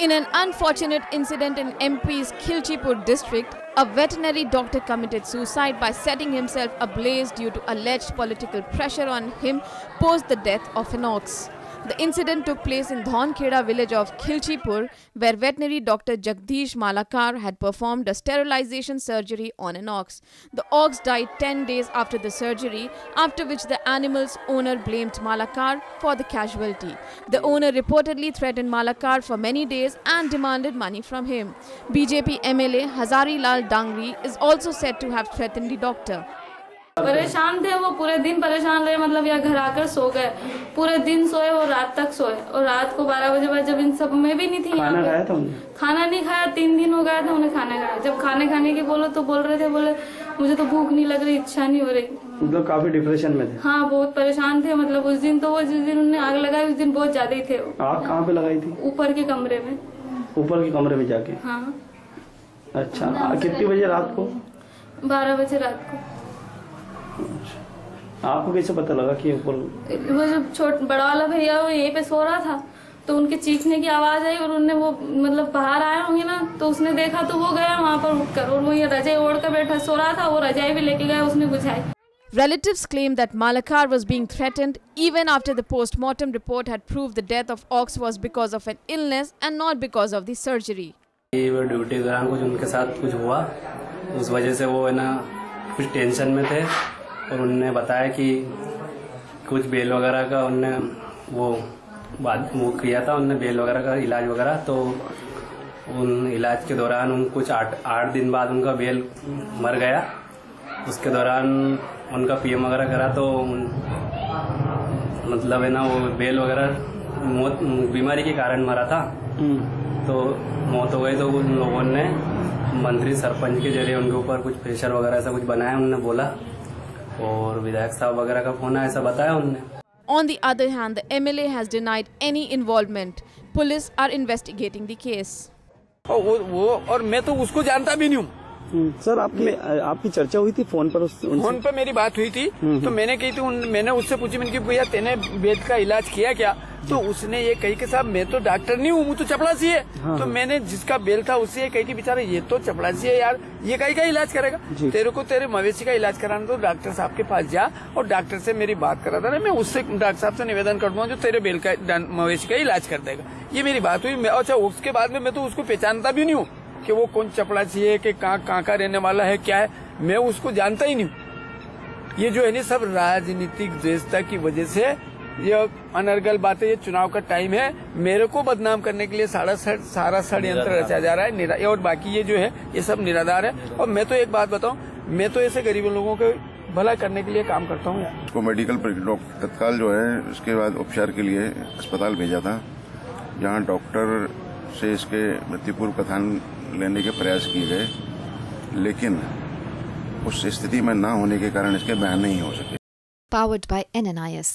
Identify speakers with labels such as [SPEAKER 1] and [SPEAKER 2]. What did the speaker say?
[SPEAKER 1] In an unfortunate incident in MP's Khilchipur district, a veterinary doctor committed suicide by setting himself ablaze due to alleged political pressure on him post the death of an ox. The incident took place in Dhawnkheda village of Khilchipur, where veterinary Dr. Jagdish Malakar had performed a sterilization surgery on an ox. The ox died 10 days after the surgery, after which the animal's owner blamed Malakar for the casualty. The owner reportedly threatened Malakar for many days and demanded money from him. BJP MLA Hazari Lal Dangri is also said to have threatened the doctor.
[SPEAKER 2] परेशान थे वो पूरे दिन परेशान रहे मतलब यहाँ घर आकर सो गए। पूरे दिन सोए और रात तक सोए। और रात को बारह बजे बाद जब इन सब में भी नहीं थी
[SPEAKER 3] खाना खाया था
[SPEAKER 2] खाना नहीं खाया तीन दिन हो गया था उन्हें खाना खाया। जब खाने खाने की बोलो तो बोल रहे थे बोले मुझे तो भूख नहीं लग रही इच्छा नहीं हो रही।
[SPEAKER 3] मतलब काफ़ी डिप्रेशन में थे।
[SPEAKER 2] हाँ बहुत परेशान थे मतलब उस दिन तो वो जिस दिन उन्हें आग लगाई उस दिन बहुत ज़्यादा ही थे
[SPEAKER 3] आग कहाँ पे लगाई थी?
[SPEAKER 2] ऊपर के कमरे में।
[SPEAKER 3] ऊपर के कमरे में जाके?
[SPEAKER 2] हाँ।
[SPEAKER 3] अच्छा कितनी बजे रात को?
[SPEAKER 2] बारह बजे रात को।
[SPEAKER 3] आपको? कैसे पता लगा कि ऊपर
[SPEAKER 2] वो जब छोट बड़ा वाला भैया वो यहीं पे सो रहा था तो उनके चीखने की आवाज़ आई और उनने वो मतलब बाहर आए होंगे ना तो उसने देखा तो वो गया वहाँ पर उठकर और वो ये रजाई ओढ़ कर बैठा सो रहा था वो रजाई भी लेके गया उसने बुझाई।
[SPEAKER 1] Relatives claim that Malakar was being threatened even after the post-mortem report had proved the death of Ox was because of an illness and not because of the surgery.
[SPEAKER 4] वो ड्यूटी दौरान कुछ उनके साथ कुछ हुआ उस वजह से वो है ना कुछ टेंशन में थे। और उनने बताया कि कुछ बेल वगैरह का उनने वो बात वो किया था उनने बेल वगैरह का इलाज वगैरह तो उन इलाज के दौरान उन कुछ आठ आठ दिन बाद उनका बेल मर गया। उसके दौरान उनका पीएम वगैरह करा तो उन, मतलब है ना वो बेल वगैरह मौत बीमारी के कारण मरा था। तो मौत हो गई तो उन लोगों ने मंत्री सरपंच के ज़रिए उनके ऊपर कुछ प्रेशर वगैरह ऐसा कुछ बनाया उन्होंने बोला। और विधायक साहब वगैरह का फ़ोन आया ऐसा बताया उनने
[SPEAKER 1] On the other hand, the MLA has denied any involvement. Police are investigating the case.
[SPEAKER 5] और वो, वो और मैं तो उसको जानता भी नहीं हूँ
[SPEAKER 3] सर आपकी आपकी चर्चा हुई थी फ़ोन पर उस, उनसे?
[SPEAKER 5] फ़ोन पर मेरी बात हुई थी। तो मैंने कही थी उन, मैंने उससे पूछी मैंने कि भैया तेने बेद का इलाज किया क्या? तो उसने ये कही कि साहब मैं तो डॉक्टर नहीं हूँ वो तो चपड़ासी है।
[SPEAKER 3] हाँ,
[SPEAKER 5] तो
[SPEAKER 3] हाँ।
[SPEAKER 5] मैंने जिसका बेल था उससे ये कही कि बेचारा ये तो चपड़ासी है यार ये कहीं का इलाज करेगा? तेरे को तेरे मवेशी का इलाज कराना तो डॉक्टर साहब के पास जा और डॉक्टर से मेरी बात करा था ना मैं उससे डॉक्टर साहब से निवेदन कर दूँगा जो तेरे बेल का मवेशी का इलाज कर देगा। ये मेरी बात हुई अच्छा उसके बाद में मैं तो उसको पहचानता भी नहीं हूँ। कि वो कौन चपड़ासी है कि कहाँ कहाँ का रहने वाला है क्या है मैं उसको जानता ही नहीं। ये जो है ना सब राजनीतिक द्वेषता की वजह से ये अनर्गल बातें ये चुनाव का टाइम है। मेरे को बदनाम करने के लिए सारा सड़, सारा षड्यंत्र रचा जा रहा है निरा- और बाकी ये जो है ये सब निराधार है। और मैं तो एक बात बताऊँ मैं तो ऐसे गरीब लोगों के भला करने के लिए काम करता हूँ।
[SPEAKER 6] उसको मेडिकल तत्काल जो है उसके बाद उपचार के लिए अस्पताल भेजा था। जहाँ डॉक्टर से इसके मृत्युपूर्व कथन लेने के प्रयास किए गए, लेकिन उस स्थिति में न होने के कारण इसके बयान नहीं हो सके
[SPEAKER 7] पावर्ड बाय NNIS.